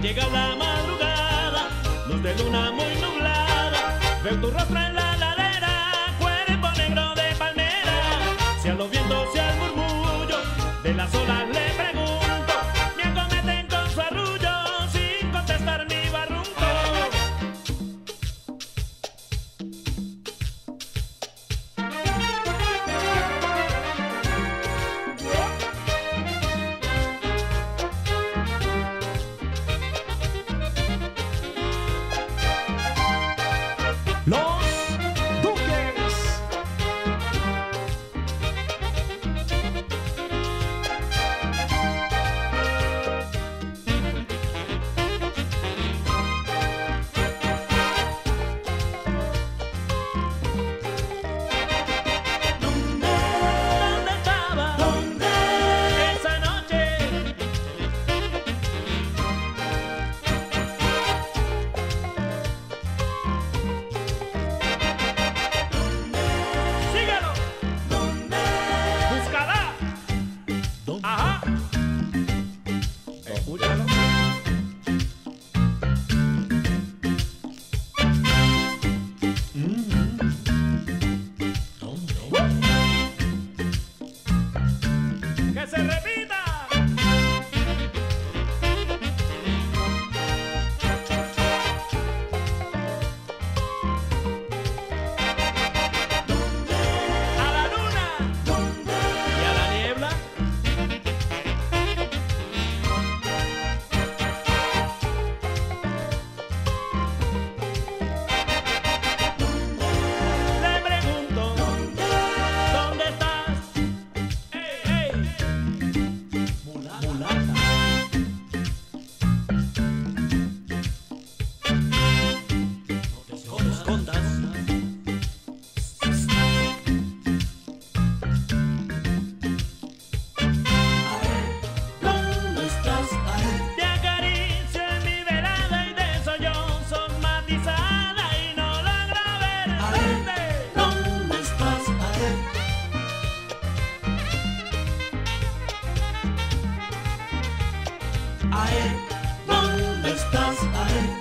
llega la madrugada, luz de luna muy nublada, veo tu rostro en la ladera, cuerpo negro de palmera, si a los vientos, si al murmullo de las olas ay, ¿dónde estás? Ay,